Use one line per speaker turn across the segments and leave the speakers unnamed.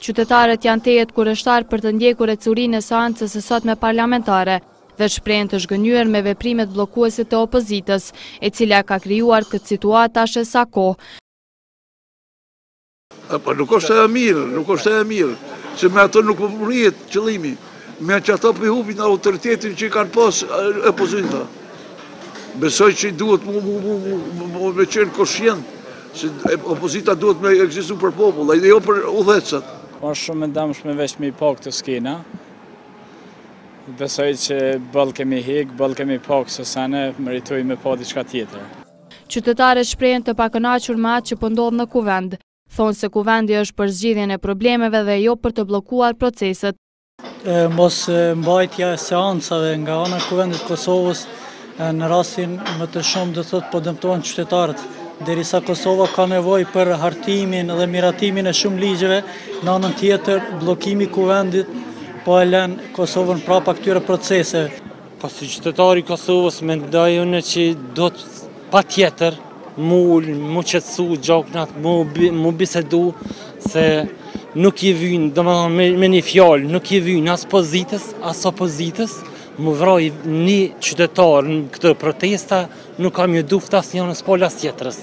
Qytetarët janë tejet kureshtarë për të ndjekur ecurinë e seancës së sotme parlamentare dhe shprehen të zhgënjyer me veprimet bllokuese të opozitës, e cila e ka krijuar këtë situatë tash e sa kohë,
Po nuk është e mirë, nuk është e mirë, që me ato nuk mbërrihet po qëllimi, me që ato po e hupin autoritetin që i kanë pas opozita. Besoj që duhet me qenë koshient, që opozita duhet me ekzistu për popull, dhe jo për udhëheqësit.
Ma shumë e dëmshme veç me i pa këto skena, besoj që boll kemi hjekë, boll kemi pa kësi sene, meritojmë me pa diçka tjetër.
Qytetarët shprehen të pakënaqur me atë që po ndodh në Kuvend. Thonë se Kuvendi është për zgjidhjen e problemeve dhe jo për të bllokuar proceset.
Mos mbajtja e seancave nga ana e Kuvendit të Kosovës në rastin më të shumë do thotë po dëmtohen qytetarët derisa Kosova ka nevojë për hartimin dhe miratimin e shumë ligjeve, në anën tjetër bllokimi i kuvendit po e lën Kosovën prapa këtyre proceseve.
Po si qytetar i Kosovës mendoj unë që do të patjetër m'u ul, m'u qetësu gjaknat, m'u m'u bisedu se nuk i vyn, domethënë me, me një fjalë, nuk i vyn as pozitës, as opozitës, m'u vra një qytetar në këto protesta, nuk ka me iu dashtë as njënës palë as tjetrës.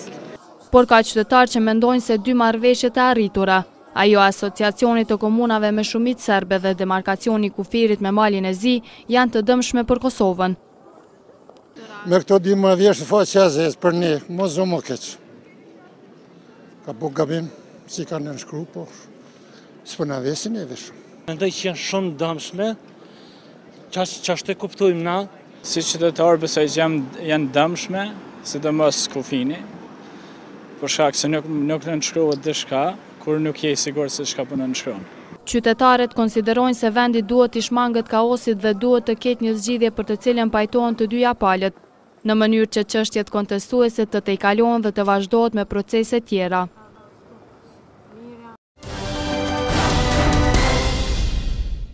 Por ka qytetarë që mendojnë se dy marrëveshjet e arritura, Ajo e Asociacionit të komunave me shumicë serbe dhe demarkacioni i kufirit me Malin e Zi janë të dëmshme për Kosovën.
Me këto dy marrëveshje faqë e zezë për ne, ma zi ma keq. Ka bo gabim, si i ka nënshkru, po së për në vesin e vishëm.
Mendoj që janë shumë të dëmshme, Qysh, qysh e kuptojmë na
si qytetarë besoj që janë të dëmshme, sidomos kufini, për shkak se nuk nuk nënshkruhet diçka kur nuk je i sigurt se çka po nënshkron.
Qytetarët konsiderojnë se vendi duhet t'i shmanget kaosit dhe duhet të ketë një zgjidhje për të cilën pajtohen të dyja palët, në mënyrë që çështjet kontestuese të tejkalohen dhe të vazhdohet me procese tjera.